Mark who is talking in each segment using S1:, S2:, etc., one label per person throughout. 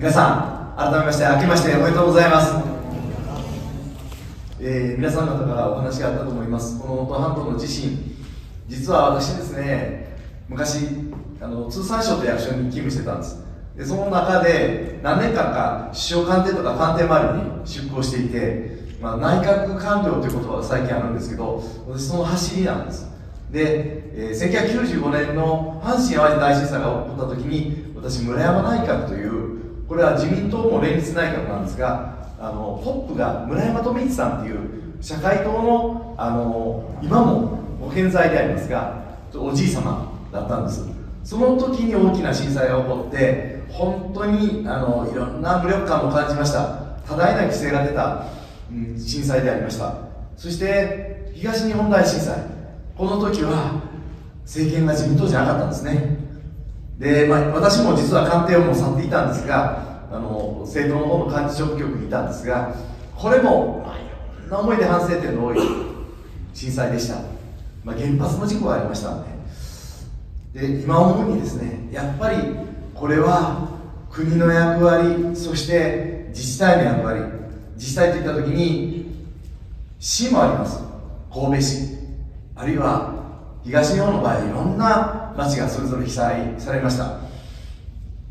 S1: 皆さん改めまして明けましておめでとうございます、えー、皆さん方からお話があったと思います。この能登半島の地震実は私ですね昔あの通産省と役所に勤務してたんです。でその中で何年間か首相官邸とか官邸周りに出向していてまあ、内閣官僚という言葉が最近あるんですけど私その走りなんです。で、えー、1995年の阪神・淡路大震災が起こった時に私村山内閣というこれは自民党も連立内閣なんですがあのトップが村山富一さんっていう社会党のあの今もご健在でありますがおじい様だったんです。その時に大きな震災が起こって本当にあのいろんな無力感も感じました。多大な規制が出たうん震災でありました。そして東日本大震災。この時は政権が自民党じゃなかったんですね。で、まあ、私も実は官邸をもう去っていたんですがあの政党の方の幹事長局にいたんですがこれも、まあ、いろんな思いで反省点の多い震災でした、まあ、原発の事故がありましたんで。で今思うにですねやっぱりこれは国の役割そして自治体の役割。自治体といった時に市もあります。神戸市。あるいは東日本の場合いろんな町がそれぞれ被災されました。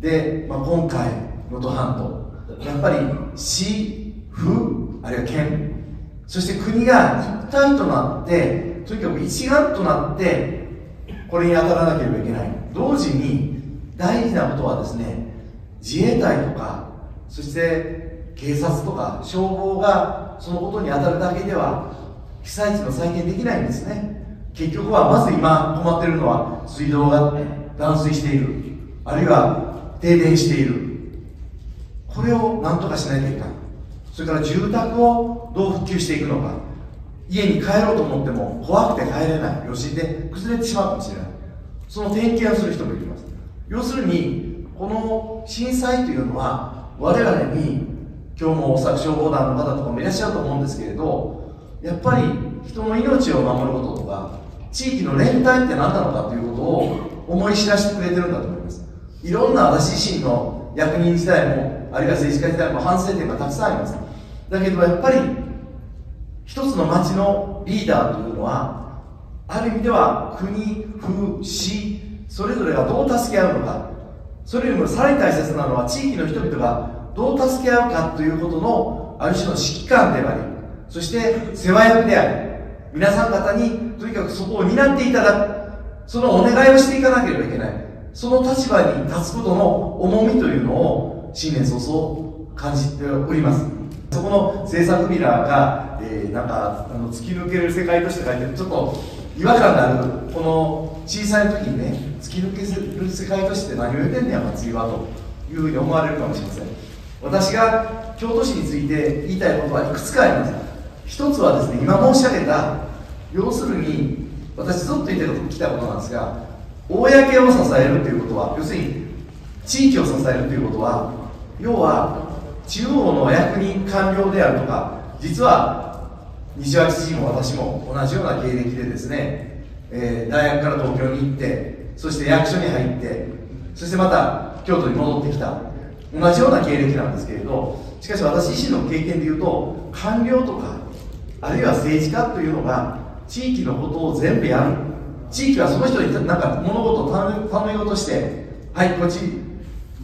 S1: で、まあ、今回能登半島やっぱり市府あるいは県そして国が一体となってとにかく一丸となってこれに当たらなければいけない。同時に大事なことはですね自衛隊とかそして警察とか消防がそのことに当たるだけでは被災地の再建できないんですね。結局はまず今困っているのは水道が断水している。あるいは停電している。これを何とかしなきゃいけないそれから住宅をどう復旧していくのか。家に帰ろうと思っても怖くて帰れない。余震で崩れてしまうかもしれない。その点検をする人もいます。要するにこの震災というのは我々に今日もおそらく消防団の方とかもいらっしゃると思うんですけれどやっぱり人の命を守ることとか地域の連帯って何なのかということを思い知らせてくれてるんだと思います。いろんな私自身の役人時代もあるいは政治家時代も反省点がたくさんあります。だけどやっぱり一つの町のリーダーというのはある意味では国府市それぞれがどう助け合うのかそれよりもさらに大切なのは地域の人々がどう助け合うかということのある種の指揮官でありそして世話役であり皆さん方にとにかくそこを担っていただく。そのお願いをしていかなければいけない。その立場に立つことの重みというのを新年早々感じております。そこの制作ミラーが、えー、なんかあの突き抜ける世界として書いてちょっと違和感があるこの小さい時にね突き抜ける世界として何を言うてんねや祭りはというふうに思われるかもしれません。私が京都市について言いたいことはいくつかあります。一つはですね今申し上げた要するに私ずっと言ってきたことなんですが公を支えるということは要するに地域を支えるということは要は中央のお役人官僚であるとか実は西脇知事も私も同じような経歴でですね、えー、大学から東京に行ってそして役所に入ってそしてまた京都に戻ってきた。同じような経歴なんですけれどしかし私自身の経験でいうと官僚とかあるいは政治家というのが地域のことを全部やる。地域はその人になんか物事を頼みようとしてはいこっち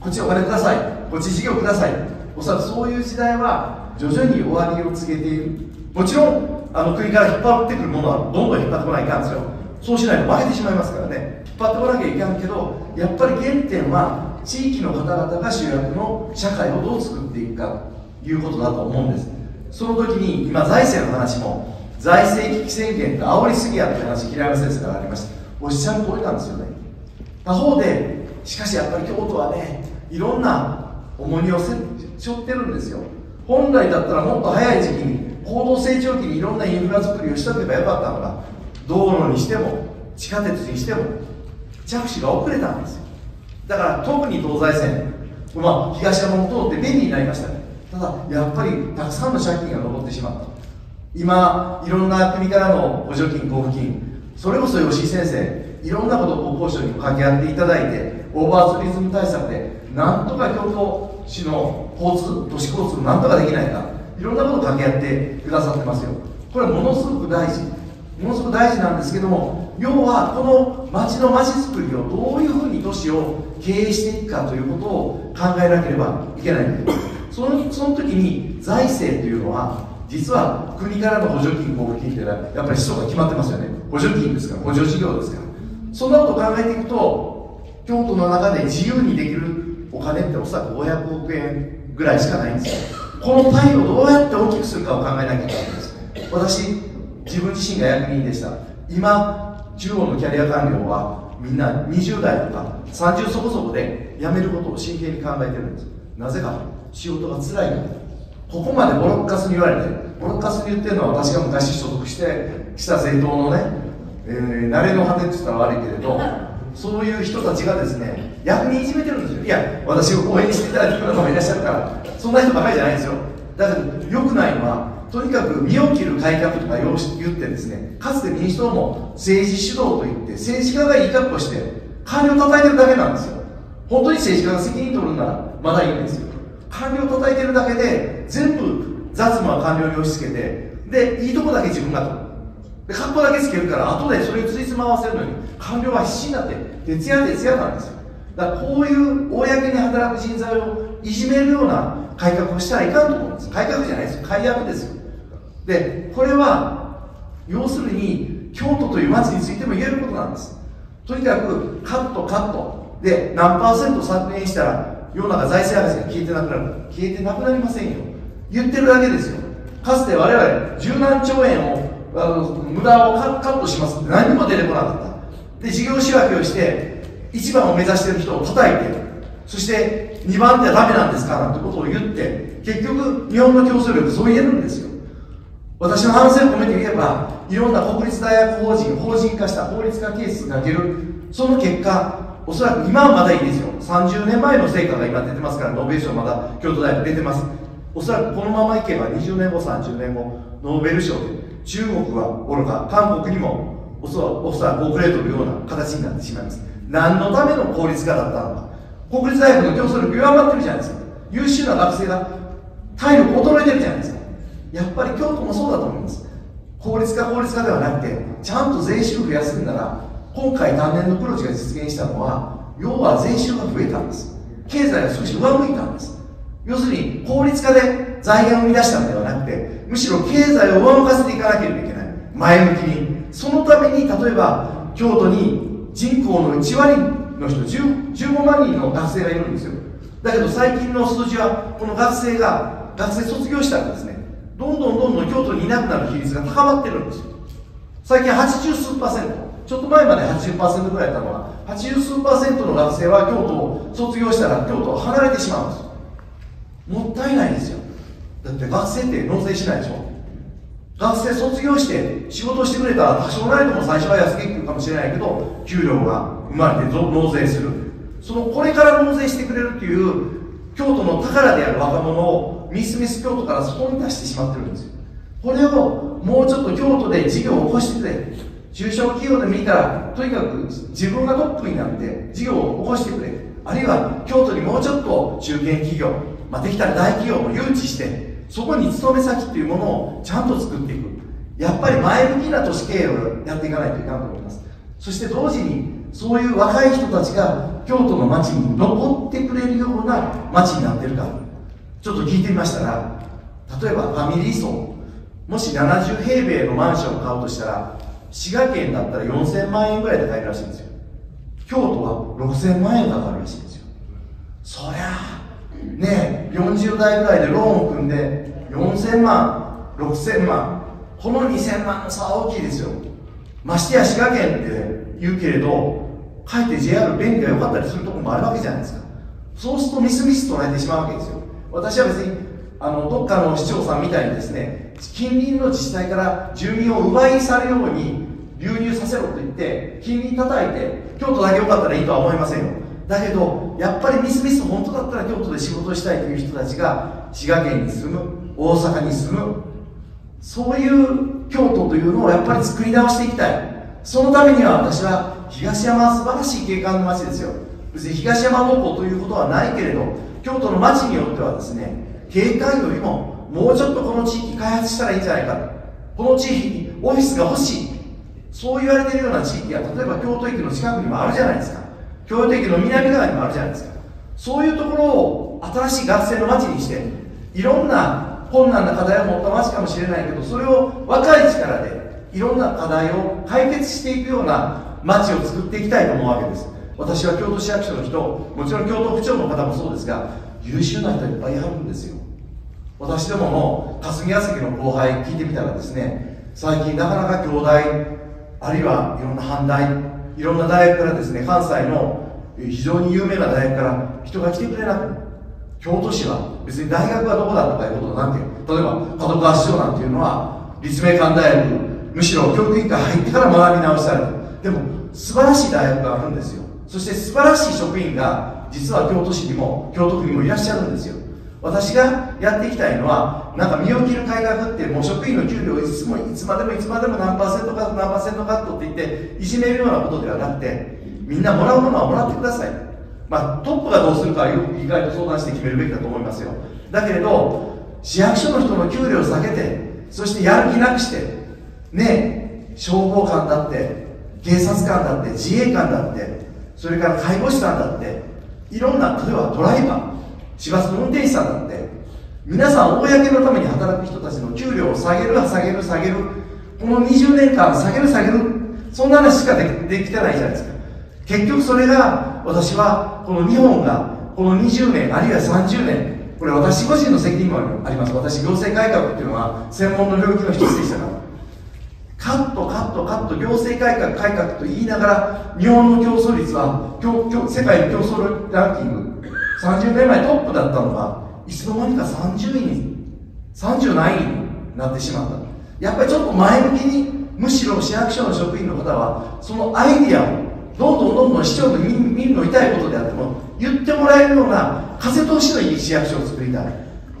S1: こっちお金ください。こっち事業ください。おそらくそういう時代は徐々に終わりを告げている。もちろんあの国から引っ張ってくるものはどんどん引っ張ってこないかんですよ。そうしないと負けてしまいますからね。引っ張ってこなきゃいかんけどやっぱり原点は地域の方々が主役の社会をどう作っていくかということだと思うんです。その時に今財政の話も財政危機宣言が煽りすぎやって話平山先生からありました。おっしゃる通りなんですよね。他方でしかしやっぱり京都はねいろんな重荷を背負ってるんですよ。本来だったらもっと早い時期に高度成長期にいろんなインフラ作りをしとけばよかったのが道路にしても地下鉄にしても着手が遅れたんですよ。だから特に東西線、まあ、東山も通って便利になりました。ねただやっぱりたくさんの借金が残ってしまった。今いろんな国からの補助金交付金それこそ吉井先生いろんなことを国交省に掛け合っていただいてオーバーツーリズム対策でなんとか京都市の交通都市交通なんとかできないかいろんなことを掛け合ってくださってますよ。これものすごく大事。ものすごく大事なんですけども要はこの町の町づくりをどういうふうに都市を経営していくかということを考えなければいけない。んですそのその時に財政というのは実は国からの補助金交付金っていうのはやっぱり人が決まってますよね。補助金ですから補助事業ですから。そんなことを考えていくと京都の中で自由にできるお金っておそらく500億円ぐらいしかないんですよ。この単位をどうやって大きくするかを考えなきゃいけないんです。私自分自身が役人でした。今中央のキャリア官僚はみんな20代とか30そこそこで辞めることを真剣に考えてるんです。なぜか仕事が辛いからここまでボロッカスに言われてボロッカスに言ってるのは私が昔所属してした政党のね、えー、慣れの果てって言ったら悪いけれどそういう人たちがですね役にいじめてるんですよ。いや私を応援していただいてる方もいらっしゃるからそんな人ばかりじゃないんですよ。だけど良くないのはとにかく身を切る改革とか言ってですねかつて民主党も政治主導といって政治家がいい格好して官僚叩いてるだけなんですよ。本当に政治家が責任取るならまだいいんですよ。官僚叩いてるだけで全部雑務は官僚に押し付けてでいいとこだけ自分が取る。で格好だけつけるから後でそれについつま合わせるのに官僚は必死になって徹夜徹夜なんですよ。だからこういう公に働く人材をいじめるような改革をしたらいかんと思うんです。改革じゃないですよ。改悪ですよ。でこれは要するに京都という町についても言えることなんです。とにかくカットカット。で何パーセント削減したら世の中財政赤字が消えてなくなる。消えてなくなりませんよ。言ってるだけですよ。かつて我々十何兆円をあの無駄をカットします。って何も出てこなかった。で事業仕分けをして1番を目指してる人を叩いてそして2番ってダメなんですかなんてことを言って結局日本の競争力そう言えるんですよ。私の反省を込めて言えばいろんな国立大学法人法人化した法律化ケースが出る。その結果おそらく今はまだいいですよ。30年前の成果が今出てますからノーベル賞まだ京都大学出てます。おそらくこのままいけば20年後30年後ノーベル賞で中国はおろか韓国にもおそらく遅れとるような形になってしまいます。何のための効率化だったのか。国立大学の競争力弱まってるじゃないですか。優秀な学生が体力衰えてるじゃないですか。やっぱり京都もそうだと思います。効率化効率化ではなくてちゃんと税収増やすんなら今回単年のプロジが実現したのは要は税収が増えたんです。経済が少し上向いたんです。要するに効率化で財源を生み出したのではなくてむしろ経済を上向かせていかなければいけない。前向きに。そのために例えば京都に人口の1割の人15万人の学生がいるんですよ。だけど最近の数字はこの学生が学生卒業したらですね。どんどんどんどん京都にいなくなる比率が高まってるんですよ。最近80数パーセント。ちょっと前まで80%ぐらいだったのが80数パーセントの学生は京都を卒業したら京都を離れてしまうんです。もったいないですよ。だって学生って納税しないでしょ。学生卒業して仕事してくれたら多少なりとも最初は安月給かもしれないけど給料が生まれて納税する。そのこれから納税してくれるっていう京都の宝である若者をミスミス京都から外に出してしまってるんですよ。これをもうちょっと京都で事業を起こしてくれ。中小企業で見たらとにかく自分がトップになって事業を起こしてくれあるいは京都にもうちょっと中堅企業、まあ、できたら大企業も誘致してそこに勤め先っていうものをちゃんと作っていく。やっぱり前向きな都市経営をやっていかないといかんと思います。そして同時にそういう若い人たちが京都の町に残ってくれるような町になってるかちょっと聞いてみましたら例えばファミリー層。もし70平米のマンションを買うとしたら滋賀県だったら4000万円ぐらいで買えるらしいんですよ。京都は6000万円かかるらしいんですよ。そりゃあね40代ぐらいでローンを組んで4000万6000万この2000万の差は大きいですよ。ましてや滋賀県って言うけれどかえって JR 便利が良かったりするとこもあるわけじゃないですか。そうするとミスミスとなってしまうわけですよ。私は別にあのどっかの市長さんみたいにですね近隣の自治体から住民を奪い去るように流入させろと言って近隣叩いて京都だけ良かったらいいとは思いませんよ。だけどやっぱりミスミス本当だったら京都で仕事したいという人たちが滋賀県に住む大阪に住むそういう京都というのをやっぱり作り直していきたい。そのためには私は東山は素晴らしい景観の街ですよ。別に東山どこということはないけれど京都の街によってはですね景観よりももうちょっとこの地域開発したらいいんじゃないか。この地域にオフィスが欲しい。そう言われてるような地域が例えば京都駅の近くにもあるじゃないですか。京都駅の南側にもあるじゃないですか。そういうところを新しい学生の街にしていろんな困難な課題を持った街かもしれないけどそれを若い力でいろんな課題を解決していくような街を作っていきたいと思うわけです。私は京都市役所の人もちろん京都府庁の方もそうですが優秀な人いっぱいいはるんですよ。私どもの霞が関の後輩聞いてみたらですね最近なかなか京大あるいはいろんな阪大いろんな大学からですね関西の非常に有名な大学から人が来てくれなく京都市は別に大学はどこだとかいうことなんて例えば角川市長なんていうのは立命館大学むしろ教育委員会入ってから学び直したいでも素晴らしい大学があるんですよ。そして素晴らしい職員が実は京都市にも京都府にもいらっしゃるんですよ。私がやっていきたいのはなんか身を切る改革ってもう職員の給料をいつもいつまでもいつまでも何パーセントカット何パーセントカットって言っていじめるようなことではなくてみんなもらうものはもらってください。まあトップがどうするかは議会と相談して決めるべきだと思いますよ。だけれど市役所の人の給料を下げてそしてやる気なくしてね消防官だって警察官だって自衛官だってそれから介護士さんだっていろんな例えばドライバー。市バスの運転手さんだって皆さん公のために働く人たちの給料を下げる下げる下げるこの20年間下げる下げる。そんな話しかでできてないじゃないですか。結局それが私はこの日本がこの20年あるいは30年これ私個人の責任もあります。私行政改革っていうのは専門の領域の一つでしたから。カットカットカット行政改革改革と言いながら日本の競争率は世界の競争ランキング30年前トップだったのがいつの間にか30位に30何位になってしまった。やっぱりちょっと前向きにむしろ市役所の職員の方はそのアイディアをどんどんどんどん市長の耳の痛いことであっても言ってもらえるような風通しのいい市役所を作りたい。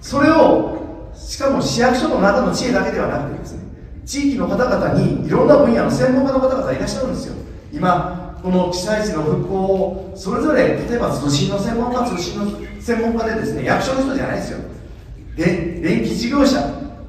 S1: それをしかも市役所の中の知恵だけではなくてですね地域の方々にいろんな分野の専門家の方々いらっしゃるんですよ。今この被災地の復興をそれぞれ例えば通信の専門家通信の専門家でですね役所の人じゃないですよ。で電気事業者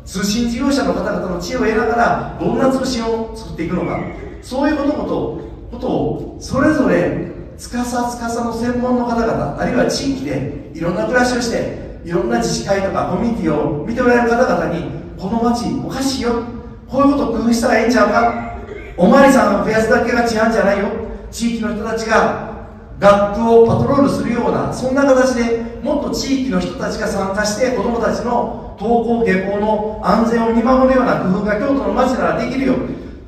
S1: 通信事業者の方々の知恵を得ながらどんな通信を作っていくのか。そういうことことことをそれぞれ司司の専門の方々あるいは地域でいろんな暮らしをしていろんな自治会とかコミュニティを見ておられる方々にこの街おかしいよこういうことを工夫したらええんちゃうかおまわりさんが増やすだけが違うんじゃないよ地域の人たちが学区をパトロールするようなそんな形でもっと地域の人たちが参加して子どもたちの登校下校の安全を見守るような工夫が京都の街ならできるよ。う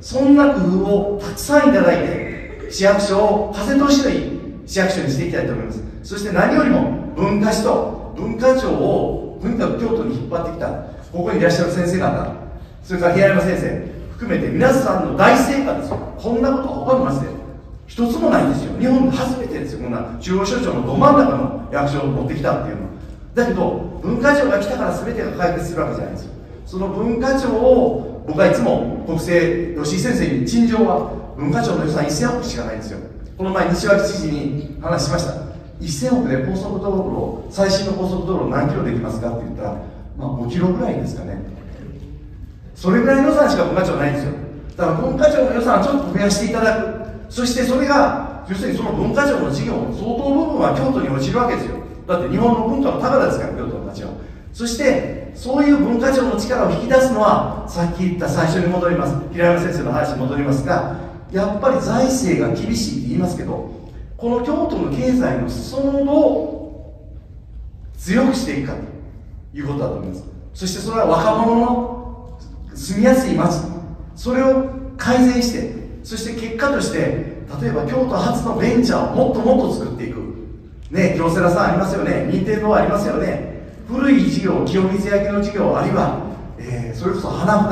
S1: そんな工夫をたくさんいただいて市役所を風通しのいい市役所にしていきたいと思います。そして何よりも文化史と文化庁をとにかく京都に引っ張ってきたここにいらっしゃる先生方。それから平山先生。含めて皆さんの大成果ですよこんなことは他の町で。一つもないんですよ。日本で初めてですよ。こんな中央省庁のど真ん中の役所を持ってきたっていうのは。だけど文化庁が来たから全てが解決するわけじゃないんですよ。その文化庁を僕はいつも国政吉井先生に陳情は文化庁の予算1000億しかないんですよ。この前西脇知事に話しました。1000億で高速道路を最新の高速道路何キロできますかって言ったら、まあ、5キロぐらいですかね。それぐらいの予算しか文化庁ないんですよ。だから文化庁の予算をちょっと増やしていただく。そしてそれが要するにその文化庁の事業の相当部分は京都に落ちるわけですよ。だって日本の文化の高ですから京都の町はそしてそういう文化庁の力を引き出すのはさっき言った最初に戻ります平山先生の話に戻りますがやっぱり財政が厳しいって言いますけどこの京都の経済の裾野を強くしていくかということだと思います。そしてそれは若者の住みやすい街それを改善してそして結果として例えば京都発のベンチャーをもっともっと作っていく。ね京セラさんありますよね。任天堂ありますよね。古い事業清水焼の事業あるいは、えー、それこそ花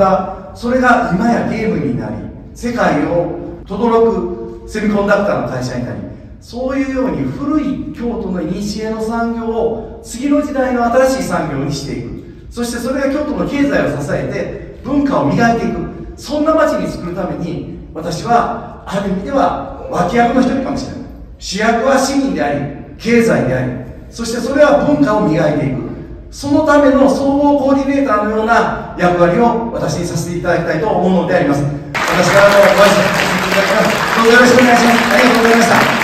S1: 札。それが今やゲームになり世界を轟くセミコンダクターの会社になり。そういうように古い京都の古の産業を次の時代の新しい産業にしていく。そしてそれが京都の経済を支えて文化を磨いていく。そんな街に作るために私はある意味では脇役の一人かもしれない。主役は市民であり経済でありそしてそれは文化を磨いていく。そのための総合コーディネーターのような役割を私にさせていただきたいと思うのであります。私からもご挨拶させていただきます。どうぞよろしくお願いします。ありがとうございました。